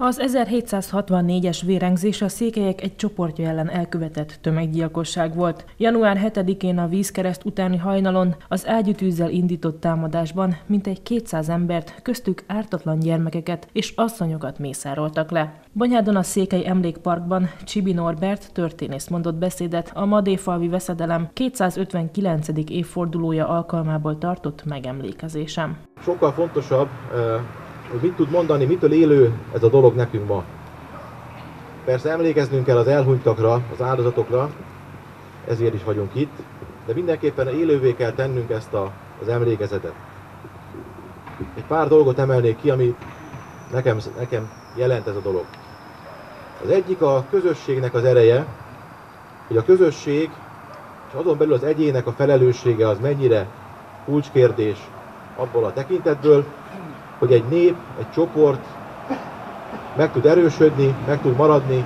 Az 1764-es vérengzés a székelyek egy csoportja ellen elkövetett tömeggyilkosság volt. Január 7-én a vízkereszt utáni hajnalon az ágyütűzzel indított támadásban mintegy 200 embert, köztük ártatlan gyermekeket és asszonyokat mészároltak le. Banyádon a Székely Emlékparkban Csibi Norbert történész mondott beszédet a Madéfalvi veszedelem 259. évfordulója alkalmából tartott megemlékezésem. Sokkal fontosabb hogy mit tud mondani, mitől élő ez a dolog nekünk ma. Persze emlékeznünk kell az elhunytakra, az áldozatokra, ezért is vagyunk itt, de mindenképpen élővé kell tennünk ezt a, az emlékezetet. Egy pár dolgot emelnék ki, ami nekem, nekem jelent ez a dolog. Az egyik a közösségnek az ereje, hogy a közösség, és azon belül az egyének a felelőssége az mennyire kulcskérdés abból a tekintetből, hogy egy nép, egy csoport meg tud erősödni, meg tud maradni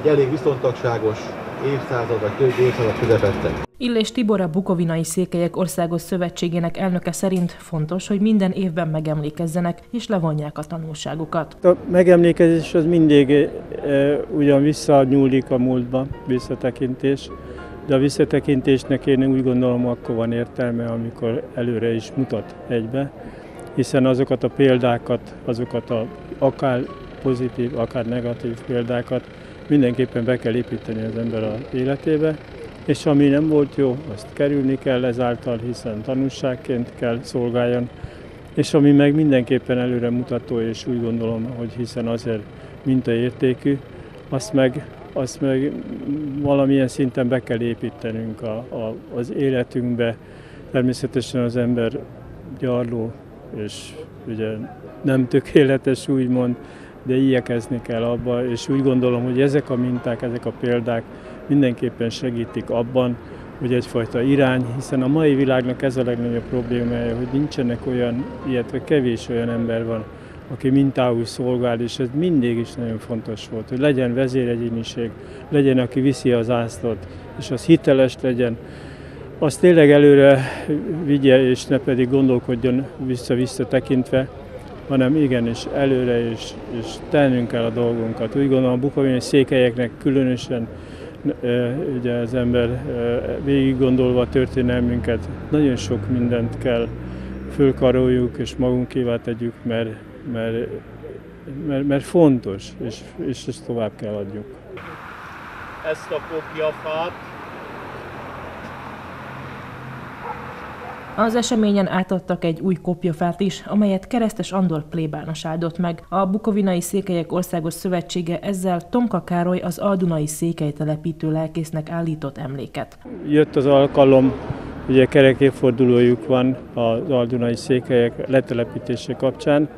egy elég viszontagságos évszázad vagy több évszázad közepette. Illés Tibor a Bukovinai Székelyek Országos Szövetségének elnöke szerint fontos, hogy minden évben megemlékezzenek és levonják a tanulságokat. A megemlékezés az mindig e, ugyan visszanyúlik a múltba, visszatekintés, de a visszatekintésnek én úgy gondolom akkor van értelme, amikor előre is mutat egybe hiszen azokat a példákat, azokat a akár pozitív, akár negatív példákat mindenképpen be kell építeni az ember a életébe, és ami nem volt jó, azt kerülni kell ezáltal, hiszen tanulságként kell szolgáljon, és ami meg mindenképpen előre mutató, és úgy gondolom, hogy hiszen azért mintaértékű, azt meg, azt meg valamilyen szinten be kell építenünk a, a, az életünkbe. Természetesen az ember gyarló és ugye nem tökéletes úgymond, de igyekezni kell abba, és úgy gondolom, hogy ezek a minták, ezek a példák mindenképpen segítik abban, hogy egyfajta irány, hiszen a mai világnak ez a legnagyobb problémája, hogy nincsenek olyan, illetve kevés olyan ember van, aki mintául szolgál, és ez mindig is nagyon fontos volt, hogy legyen vezéregyéniség, legyen, aki viszi az ászlót, és az hiteles legyen, az tényleg előre vigye, és ne pedig gondolkodjon vissza-vissza tekintve, hanem igenis előre és, és tennünk kell a dolgunkat. Úgy gondolom a bukovinai székelyeknek különösen ugye az ember végig gondolva a történelmünket, nagyon sok mindent kell fölkaroljuk és magunkévá tegyük, mert, mert, mert, mert fontos, és, és ezt tovább kell adjuk. Ezt a kopjafát Az eseményen átadtak egy új kopjafát is, amelyet Keresztes Andor plébános áldott meg. A Bukovinai Székelyek Országos Szövetsége ezzel Tomka Károly az Aldunai Székely telepítő lelkésznek állított emléket. Jött az alkalom, ugye kerekéfordulójuk van az Aldunai Székelyek letelepítése kapcsán.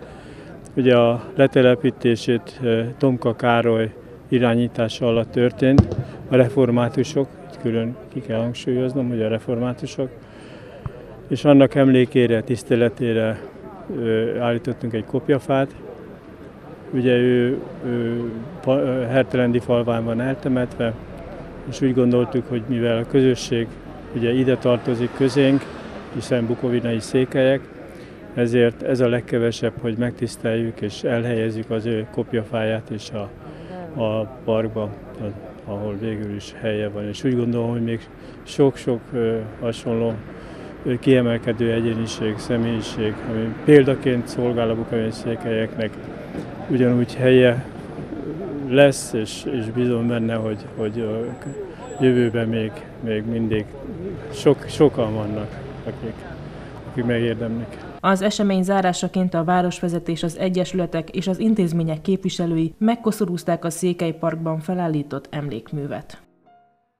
Ugye a letelepítését eh, Tomka Károly irányítása alatt történt. A reformátusok, külön ki kell hangsúlyoznom, hogy a reformátusok és annak emlékére, tiszteletére állítottunk egy kopjafát. Ugye ő, ő Hertelendi falván van eltemetve, és úgy gondoltuk, hogy mivel a közösség ugye ide tartozik közénk, hiszen bukovinai székelyek, ezért ez a legkevesebb, hogy megtiszteljük és elhelyezzük az ő kopjafáját is a, a parkba, ahol végül is helye van. És úgy gondolom, hogy még sok-sok hasonló kiemelkedő egyéniség, személyiség, ami példaként szolgál a bukavészékelyeknek, ugyanúgy helye lesz, és, és bízom benne, hogy, hogy a jövőben még, még mindig sok, sokan vannak, akik, akik megérdemlik. Az esemény zárásaként a városvezetés, az egyesületek és az intézmények képviselői megkoszorúzták a Székely Parkban felállított emlékművet.